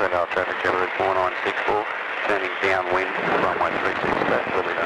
7 Alpha Traffic Tower is turning downwind, runway 36, that's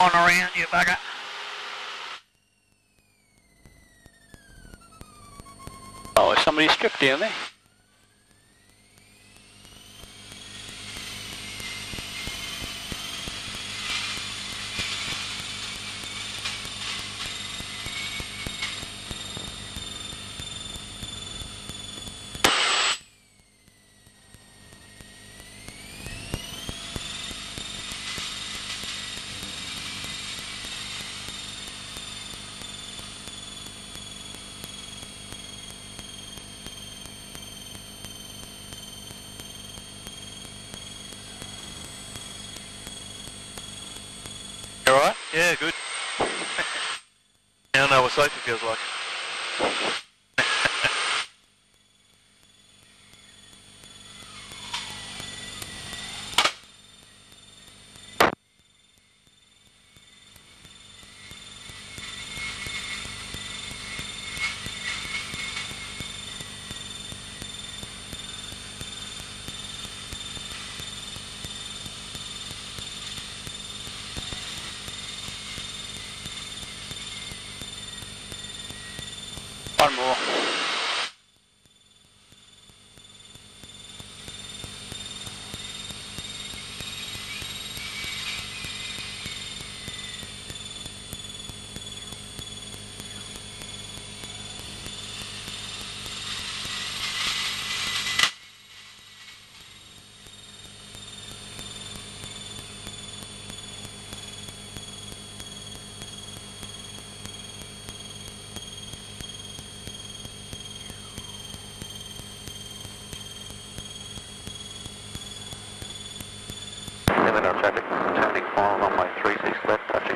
on around, you bugger. Oh, is somebody stripped down there? You alright? Yeah, good. now I know what safety feels like. One more.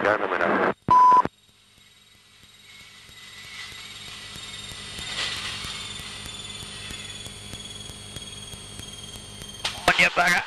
Jack number 9. Banyak banget.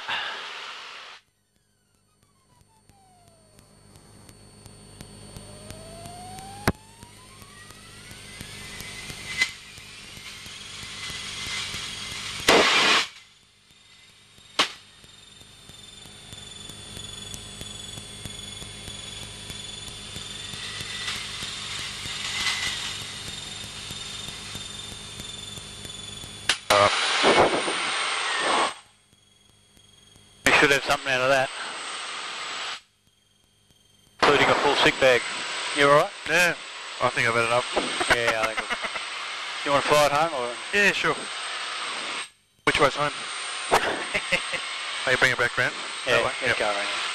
We should have something out of that. Including a full sick bag. You alright? Yeah, I think I've had enough. yeah, I think. You want to fly it home or? Yeah, sure. Which way's home? Are you bring it back round? Yeah, yeah, go around.